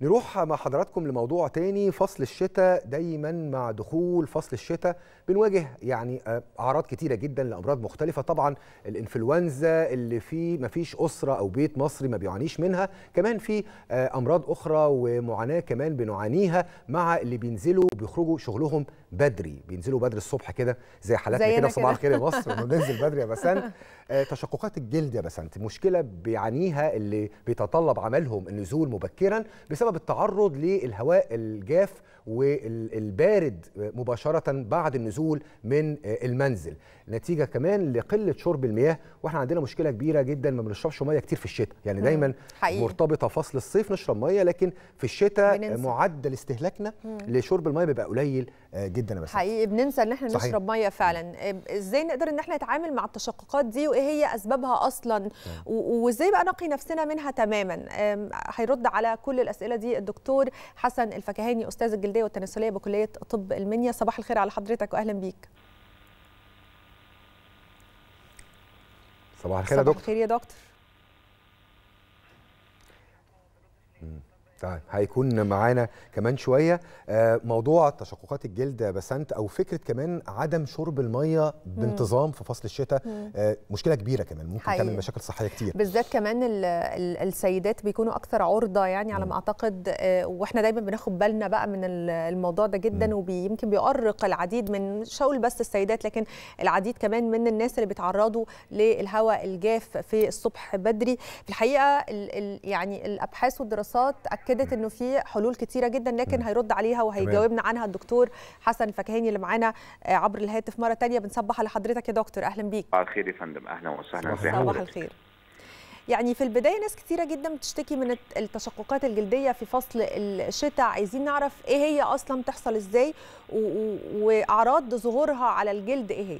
نروح مع حضراتكم لموضوع تاني فصل الشتاء دايما مع دخول فصل الشتاء. بنواجه يعني أعراض كتيرة جدا لأمراض مختلفة. طبعا الإنفلونزا اللي فيه ما فيش أسرة أو بيت مصري ما بيعانيش منها. كمان في أمراض أخرى ومعاناة كمان بنعانيها مع اللي بينزلوا بيخرجوا شغلهم بدري. بينزلوا بدري الصبح كده زي حالاتنا كده صباح الخير يا مصر بننزل بدري يا بسنت. تشققات الجلد يا بسنت. مشكلة بيعانيها اللي بيتطلب عملهم النزول مبكرا بسبب التعرض للهواء الجاف والبارد مباشرة بعد النزول من المنزل. نتيجة كمان لقلة شرب المياه وإحنا عندنا مشكلة كبيرة جدا ما بنشربش ميه كتير في الشتاء. يعني دايما حقيقي. مرتبطة فصل الصيف نشرب ميه لكن في الشتاء بننسى. معدل استهلاكنا مم. لشرب الميه بيبقى قليل جدا بس حقيقي. بننسى إن إحنا صحيح. نشرب ميه فعلا. إزاي نقدر إن إحنا نتعامل مع التشققات دي وإيه هي أسبابها أصلا؟ وإزاي بقى نقي نفسنا منها تماما؟ هيرد على كل الأسئلة دي الدكتور حسن الفكهاني أستاذ الجلدية والتناسلية بكلية طب المنيا. صباح الخير على حضرتك واهلا بيك. صباح الخير يا دكتور. صباح الخير يا دكتور. طيب هيكون معانا كمان شوية. موضوع تشققات الجلد بسنت أو فكرة كمان عدم شرب المية بانتظام في فصل الشتاء. مشكلة كبيرة كمان ممكن حقيقي. تعمل مشاكل صحية كتير. بالذات كمان ال ال السيدات بيكونوا أكثر عرضة يعني على ما أعتقد. وإحنا دايما بناخد بالنا بقى من الموضوع ده جدا ويمكن بيؤرق العديد من مش هقول بس السيدات لكن العديد كمان من الناس اللي بيتعرضوا للهواء الجاف في الصبح بدري. في الحقيقة ال ال يعني الأبحاث والدراسات أكدت إنه في حلول كتيرة جدا لكن هيرد عليها وهيجاوبنا عنها الدكتور حسن فكهاني اللي معانا عبر الهاتف مرة ثانية بنصبح على حضرتك يا دكتور. أهلا بيك. صباح الخير يا فندم. أهلا وسهلا. صباح الخير. يعني في البداية ناس كتيرة جدا بتشتكي من التشققات الجلدية في فصل الشتاء. عايزين نعرف إيه هي أصلا بتحصل إزاي وأعراض ظهورها على الجلد إيه هي؟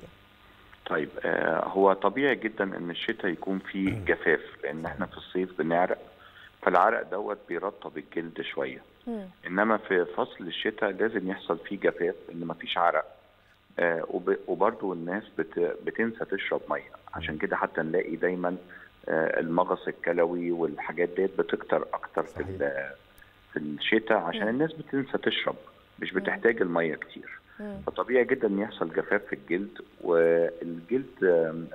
طيب آه هو طبيعي جدا إن الشتاء يكون فيه جفاف لأن إحنا في الصيف بنعرق فالعرق دوت بيرطب الجلد شوية. مم. إنما في فصل الشتاء لازم يحصل فيه جفاف إن مفيش عرق. آه وبرضو الناس بت بتنسى تشرب مية. عشان كده حتى نلاقي دايما آه المغص الكلوي والحاجات ديت بتكتر أكتر في في الشتاء عشان مم. الناس بتنسى تشرب مش بتحتاج المية كتير. مم. فطبيعي جدا ان يحصل جفاف في الجلد والجلد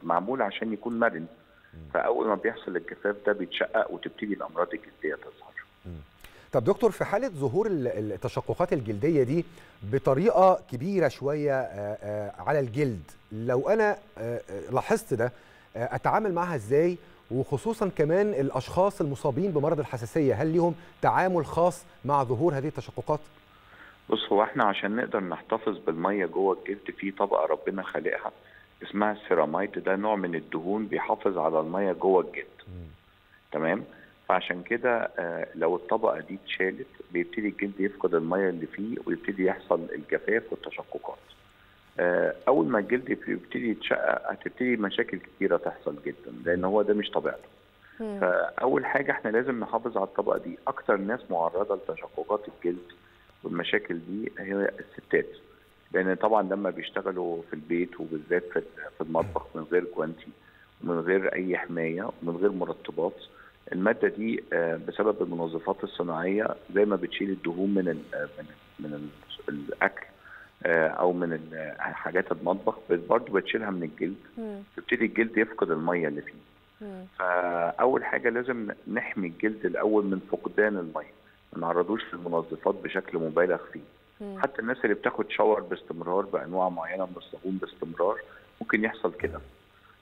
معمول عشان يكون مرن. فأول ما بيحصل الجفاف ده بيتشقق وتبتدي الأمراض الجلدية تظهر. طب دكتور في حالة ظهور التشققات الجلدية دي بطريقة كبيرة شوية على الجلد لو أنا لاحظت ده أتعامل معها إزاي وخصوصا كمان الأشخاص المصابين بمرض الحساسية هل ليهم تعامل خاص مع ظهور هذه التشققات؟ بص هو إحنا عشان نقدر نحتفظ بالمية جوه الجلد في طبقة ربنا خالقها اسمها السيرامايد ده نوع من الدهون بيحافظ على المية جوه الجلد. تمام؟ فعشان كده آه لو الطبقة دي اتشالت بيبتدي الجلد يفقد المية اللي فيه ويبتدي يحصل الجفاف والتشققات. آه أول ما الجلد يبتدي يتشقق هتبتدي مشاكل كتيرة تحصل جدا لأن هو ده مش طبيعته. فأول حاجة إحنا لازم نحافظ على الطبقة دي. أكتر ناس معرضة لتشققات الجلد والمشاكل دي هي الستات. لأن طبعا لما بيشتغلوا في البيت وبالذات في المطبخ من غير كوانتي ومن غير أي حماية ومن غير مرطبات المادة دي بسبب المنظفات الصناعية زي ما بتشيل الدهون من ال من ال من ال الأكل أو من حاجات المطبخ برضه بتشيلها من الجلد. تبتدي الجلد يفقد المية اللي فيه. فأول حاجة لازم نحمي الجلد الأول من فقدان المية. ما نعرضوش للمنظفات بشكل مبالغ فيه. حتى الناس اللي بتاخد شاور باستمرار بأنواع معينة من الصابون باستمرار ممكن يحصل كده.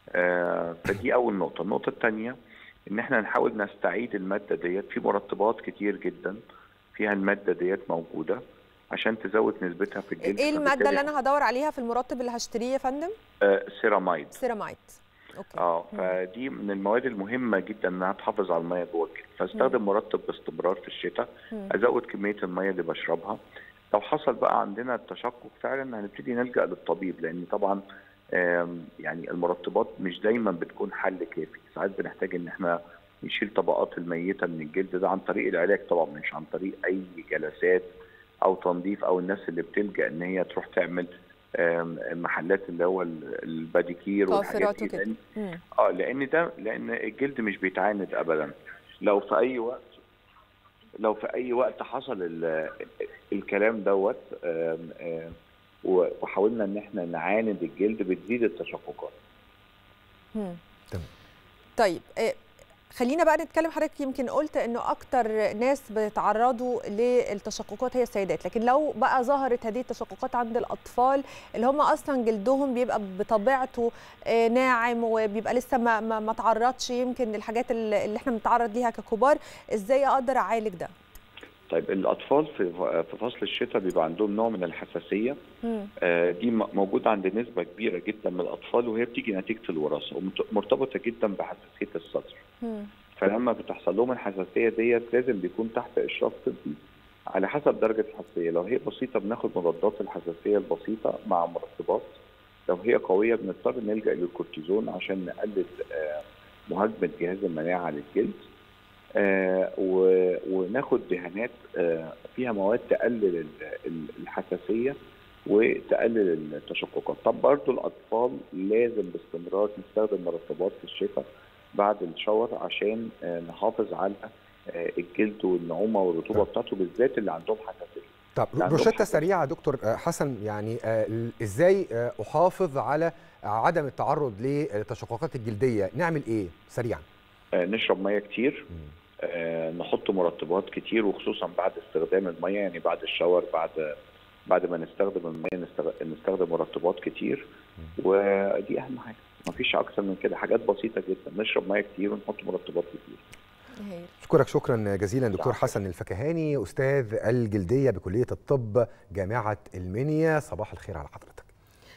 آه فدي أول نقطة. النقطة الثانية إن إحنا نحاول نستعيد المادة ديت. في مرطبات كتير جدا فيها المادة ديت موجودة عشان تزود نسبتها في الجلد. إيه المادة اللي أنا هدور عليها في المرطب اللي هشتريه يا فندم؟ آه ceramide ceramide okay. آه فدي من المواد المهمة جدا إنها تحافظ على المية جوه الجلد. فأستخدم مرطب باستمرار في الشتاء أزود كمية المية اللي بشربها. لو حصل بقى عندنا التشقق فعلا هنبتدي نلجأ للطبيب لأن طبعا يعني المرطبات مش دايما بتكون حل كافي. ساعات بنحتاج إن إحنا نشيل طبقات الميتة من الجلد ده عن طريق العلاج طبعا مش عن طريق أي جلسات أو تنظيف أو الناس اللي بتلجأ إن هي تروح تعمل محلات اللي هو الباديكير والحاجات دي. آه لأن ده لأن الجلد مش بيتعاند ابدا. لو في أي وقت لو في أي وقت حصل ال- الكلام دوت وحاولنا إن إحنا نعاند الجلد بتزيد التشققات. تمام. طيب آه، خلينا بقى نتكلم حضرتك يمكن قلت انه أكتر ناس بيتعرضوا للتشققات هي السيدات لكن لو بقى ظهرت هذه التشققات عند الأطفال اللي هم أصلا جلدهم بيبقى بطبيعته آه، ناعم وبيبقى لسه ما ما, تعرضش يمكن للحاجات اللي إحنا بنتعرض ليها ككبار إزاي أقدر أعالج ده؟ طيب الأطفال في في فصل الشتاء بيبقى عندهم نوع من الحساسية. آه، دي موجودة عند نسبة كبيرة جدا من الأطفال وهي بتيجي نتيجة الوراثة ومرتبطه جدا بحساسية الصدر. فلما بتحصل لهم الحساسية ديت لازم بيكون تحت إشراف طبي على حسب درجة الحساسية. لو هي بسيطة بناخد مضادات الحساسية البسيطة مع مرطبات. لو هي قوية بنضطر نلجأ للكورتيزون عشان نقلل آه، مهاجمه جهاز المناعة للجلد وناخد دهانات آه، فيها مواد تقلل ال- ال- الحساسية وتقلل التشققات. طب برضو الأطفال لازم باستمرار نستخدم مرطبات في الشتاء بعد الشاور عشان آه، نحافظ على آه، الجلد والنعومة والرطوبة بتاعته بالذات اللي عندهم حساسية. طب روشتة. سريعة دكتور آه، حسن يعني آه، إزاي آه، أحافظ على عدم التعرض للتشققات الجلدية؟ نعمل إيه سريعا؟ آه، نشرب مية كتير. آه، نحط مرطبات كتير وخصوصا بعد استخدام المية يعني بعد الشاور بعد بعد ما نستخدم المية نستغ- نستخدم مرطبات كتير. ودي أهم حاجة. مفيش أكتر من كده. حاجات بسيطة جدا. نشرب مية كتير ونحط مرطبات كتير. اشكرك شكرا جزيلا دكتور. حسن الفكهاني أستاذ الجلدية بكلية الطب جامعة المنيا. صباح الخير على حضرتك.